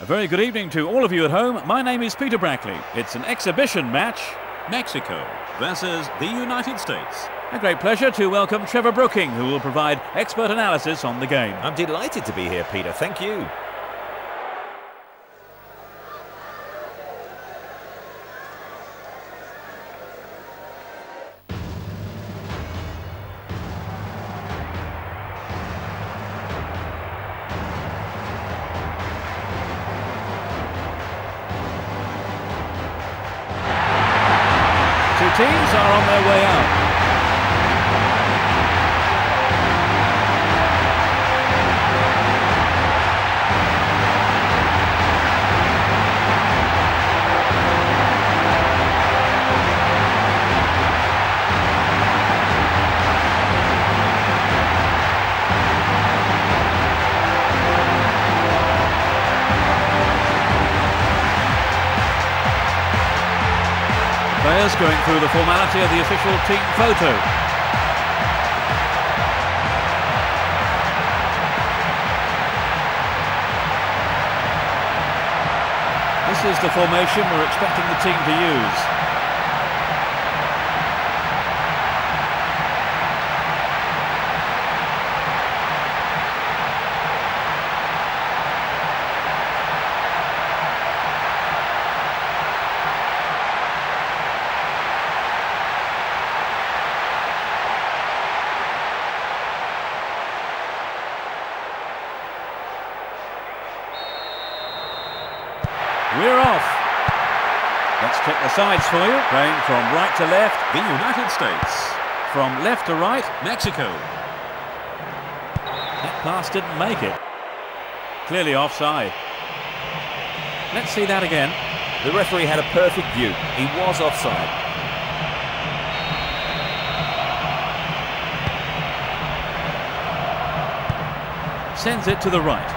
A very good evening to all of you at home. My name is Peter Brackley. It's an exhibition match. Mexico versus the United States. A great pleasure to welcome Trevor Brooking, who will provide expert analysis on the game. I'm delighted to be here, Peter. Thank you. Teams are on their way out. Going through the formality of the official team photo. This is the formation we're expecting the team to use. We're off. Let's check the sides for you. Playing from right to left, the United States. From left to right, Mexico. That pass didn't make it. Clearly offside. Let's see that again. The referee had a perfect view. He was offside. Sends it to the right.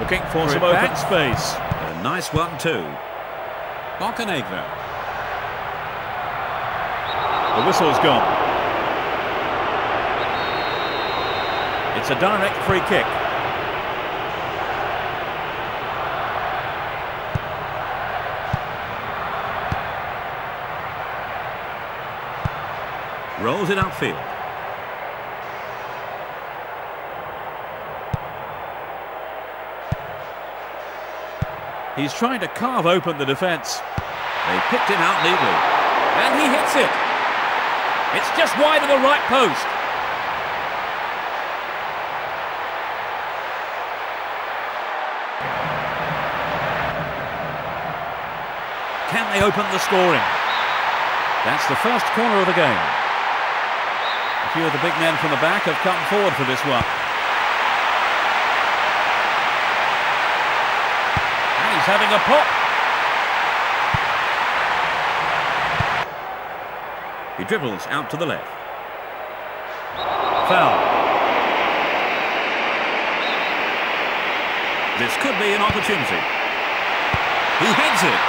Looking for some open back. space. Nice one too. Bocanegra. The whistle's gone. It's a direct free kick. Rolls it upfield. He's trying to carve open the defence. They picked him out neatly. And he hits it. It's just wide of the right post. Can they open the scoring? That's the first corner of the game. A few of the big men from the back have come forward for this one. He's having a pop. He dribbles out to the left. Foul. This could be an opportunity. He heads it.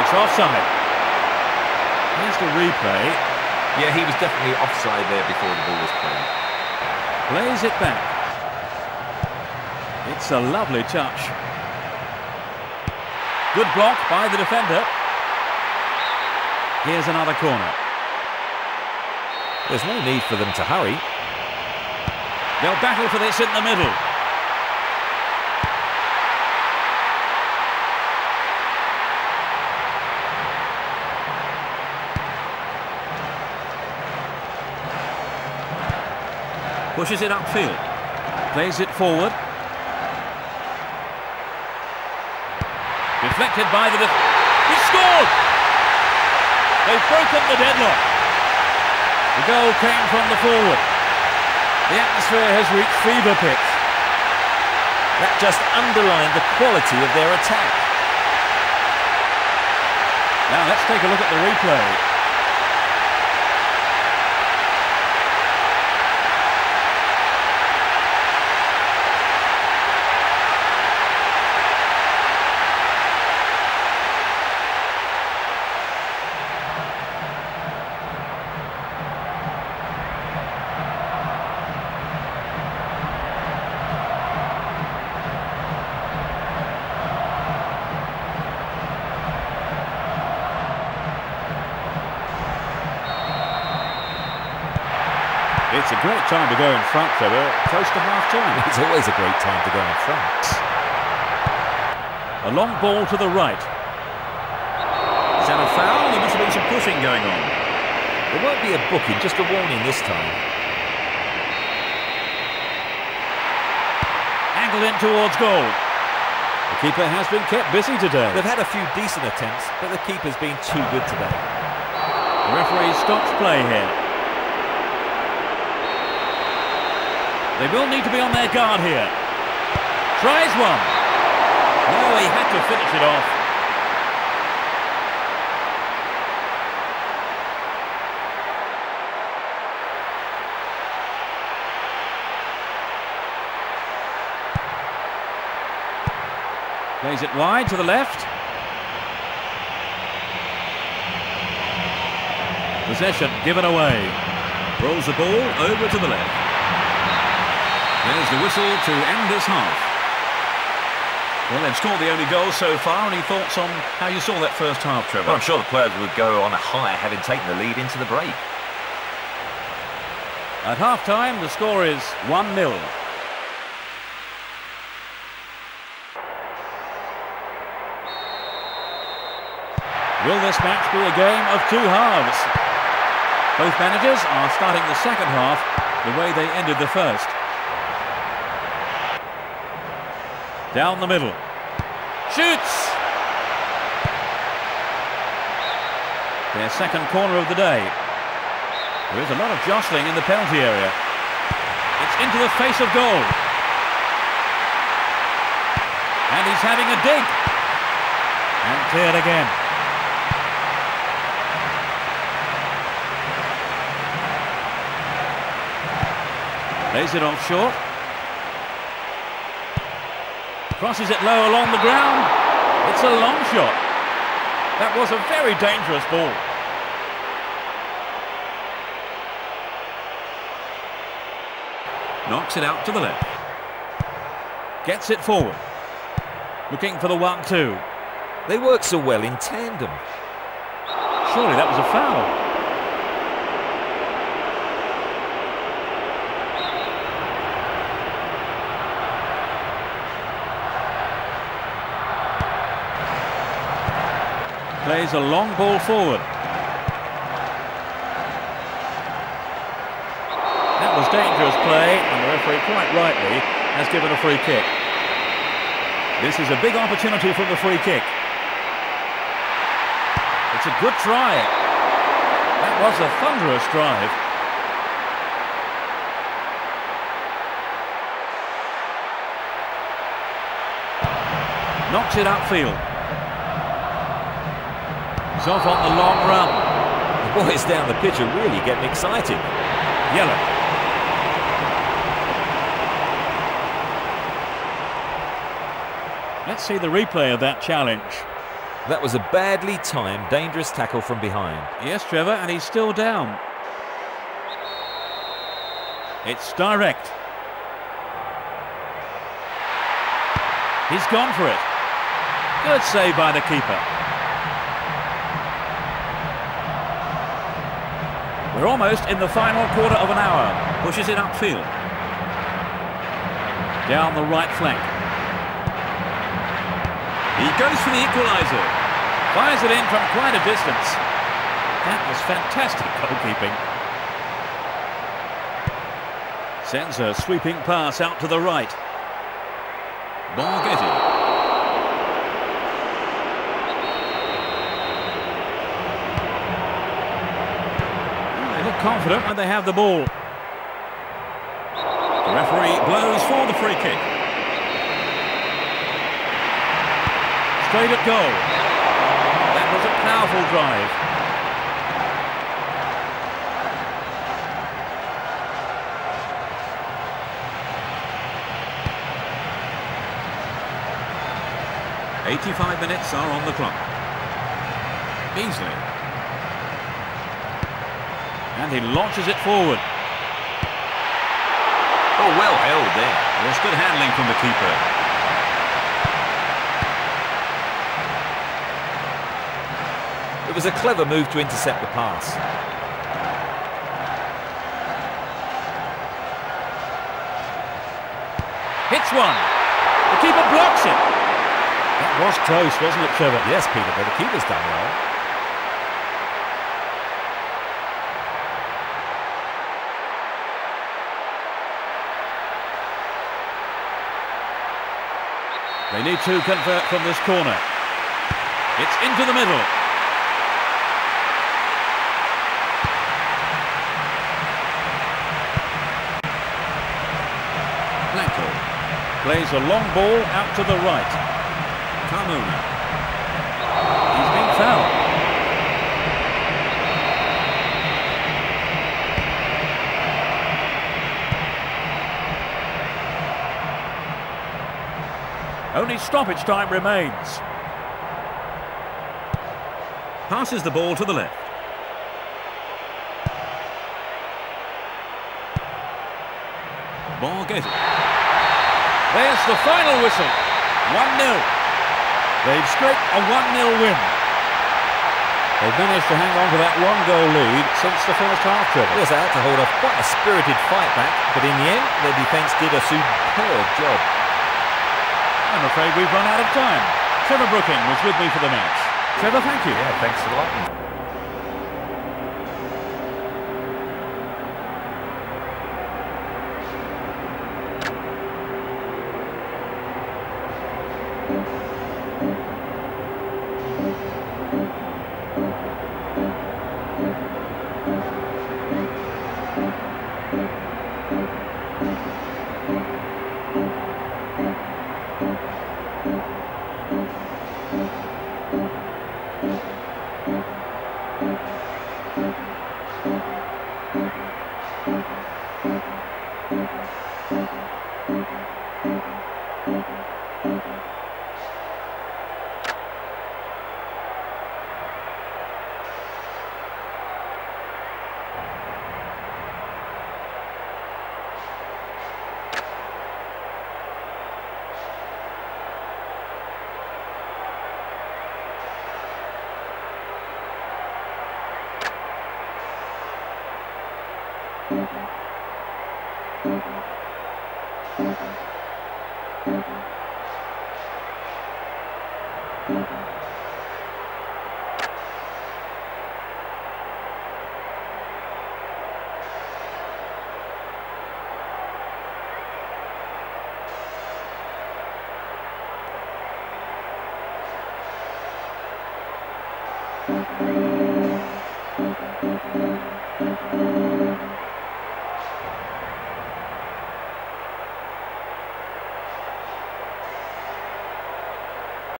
It's offside. Here's the replay. Yeah, he was definitely offside there before the ball was played. Plays it back. It's a lovely touch. Good block by the defender. Here's another corner. There's no need for them to hurry. They'll battle for this in the middle. Pushes it upfield. Plays it forward. Deflected by the... Def he scored! They've broken the deadlock. The goal came from the forward. The atmosphere has reached fever pitch. That just underlined the quality of their attack. Now let's take a look at the replay. It's a great time to go in front, Trevor, close to half-time. It's always a great time to go in front. A long ball to the right. Is that a foul? There must have been some pushing going on. There won't be a booking, just a warning this time. Angled in towards goal. The keeper has been kept busy today. They've had a few decent attempts, but the keeper's been too good today. The referee stops play here. They will need to be on their guard here. Tries one. No, he had to finish it off. Plays it wide to the left. Possession given away. Rolls the ball over to the left. There's the whistle to end this half. Well, they've scored the only goal so far. Any thoughts on how you saw that first half, Trevor? Well, I'm sure the players would go on a high having taken the lead into the break. At half-time, the score is 1-0. Will this match be a game of two halves? Both managers are starting the second half the way they ended the first. Down the middle. Shoots! Their second corner of the day. There is a lot of jostling in the penalty area. It's into the face of goal. And he's having a dig. And cleared again. Lays it off short. Crosses it low along the ground. It's a long shot. That was a very dangerous ball. Knocks it out to the left. Gets it forward. Looking for the 1-2. They work so well in tandem. Surely that was a foul. Plays a long ball forward. That was dangerous play, and the referee quite rightly has given a free kick. This is a big opportunity from the free kick. It's a good try. That was a thunderous drive. Knocks it upfield. He's off on the long run. The boys down the pitch are really getting excited. Yellow. Let's see the replay of that challenge. That was a badly timed, dangerous tackle from behind. Yes, Trevor, and he's still down. It's direct. He's gone for it. Good save by the keeper. We're almost in the final quarter of an hour. Pushes it upfield. Down the right flank. He goes for the equaliser. Fires it in from quite a distance. That was fantastic goalkeeping. Sends a sweeping pass out to the right. Borgetti. They look confident when they have the ball. The referee blows for the free kick. Straight at goal. That was a powerful drive. Eighty-five minutes are on the clock. Beasley. And he launches it forward. Oh, well held there. There's good handling from the keeper. It was a clever move to intercept the pass. Hits one. The keeper blocks it. That was close, wasn't it, Trevor? Yes, Peter, but the keeper's done well. They need to convert from this corner. It's into the middle. Blanco plays a long ball out to the right. Carmona. Only stoppage time remains. Passes the ball to the left. Borgetti. There's the final whistle. 1-0. They've scraped a 1-0 win. They've managed to hang on to that one-goal lead since the first half, Trevor. Yes, they had to hold off quite a spirited fight back, but in the end, their defence did a superb job. I'm afraid we've run out of time. Trevor Brooking was with me for the match. Trevor, thank you. Yeah, thanks a lot. Thank you. Thank you.